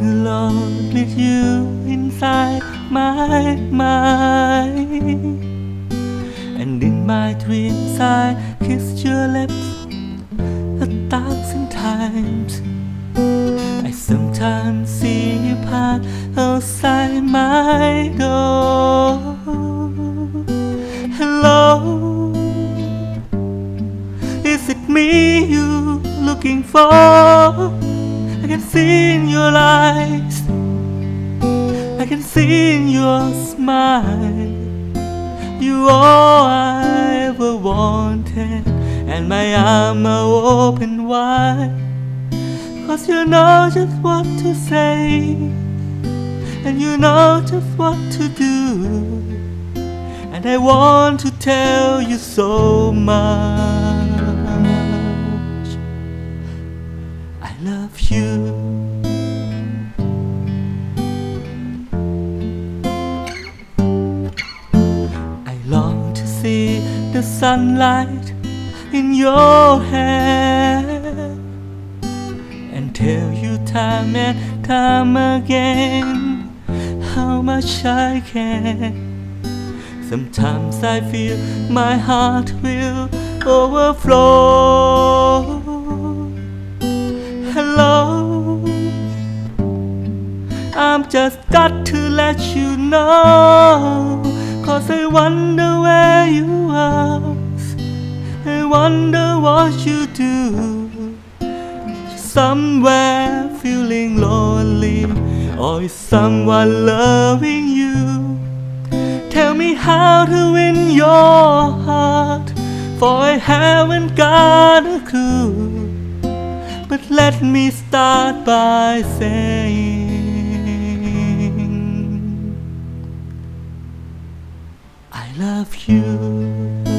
with you inside my mind. And in my dreams I kissed your lips a thousand times. I sometimes see you pass outside my door. Hello, is it me you looking for? I can see in your eyes, In your smile. You all I ever wanted, and my arms are open wide. Cause you know just what to say, and you know just what to do. And I want to tell you so much. I love you. The sunlight in your hair and tell you time and time again how much I care. Sometimes I feel my heart will overflow. Hello, I'm just got to let you know. Cause I wonder where you wonder what you do. Somewhere feeling lonely, or is someone loving you? Tell me how to win your heart, for I haven't got a clue. But let me start by saying, I love you.